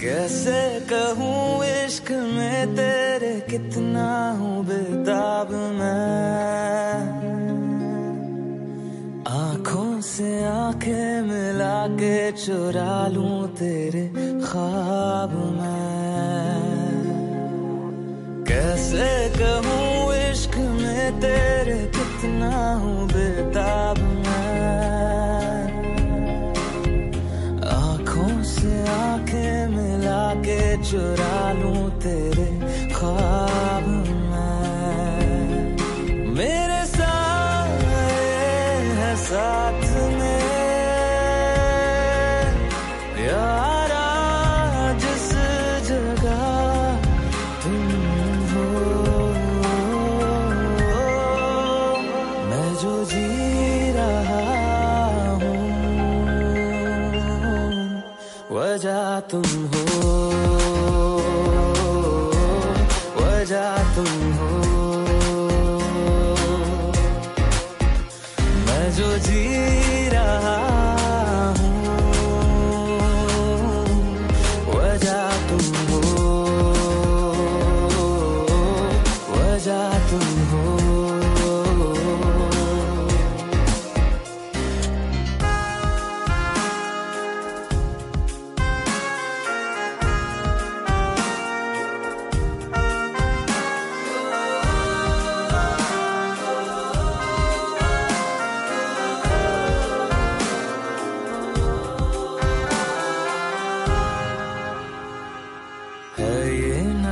कैसे कहूँ इश्क में तेरे कितना हूँ बेताब मैं? आँखों से आँखें मिला के चुरा लूँ तेरे ख्वाब मैं। चुरा लूँ तेरे ख्वाब मैं। मेरे साथ है साथ में। जिस जगह तुम हो। जो जी रहा तुम हो। वजह तुम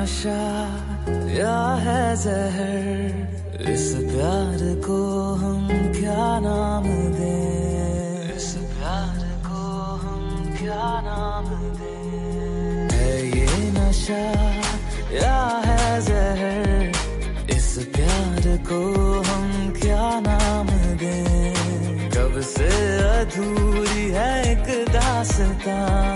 नशा या है जहर? इस प्यार को हम क्या नाम दें? इस प्यार को हम क्या नाम दें? है ये नशा, या है जहर? इस प्यार को हम क्या नाम दें? कब से अधूरी है एक दास्तां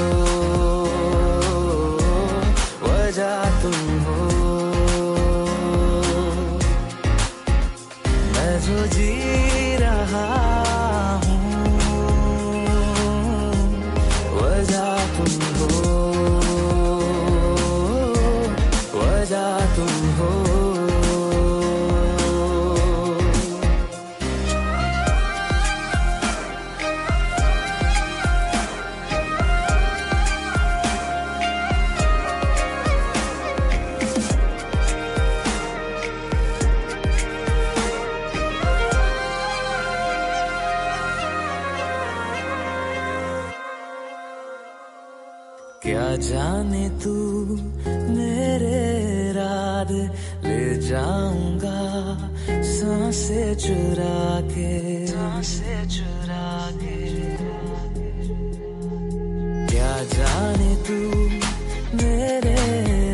तुम हो। मैं जो जी रहा क्या जाने तू मेरे रात ले जाऊँगा सांसे चुरा के सांसे चुरा के क्या जाने तू मेरे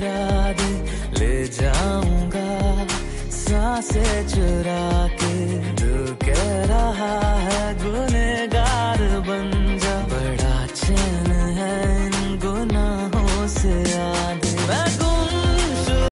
राद ले जाऊँगा सांसे चुरा के तू कह रहा है गुन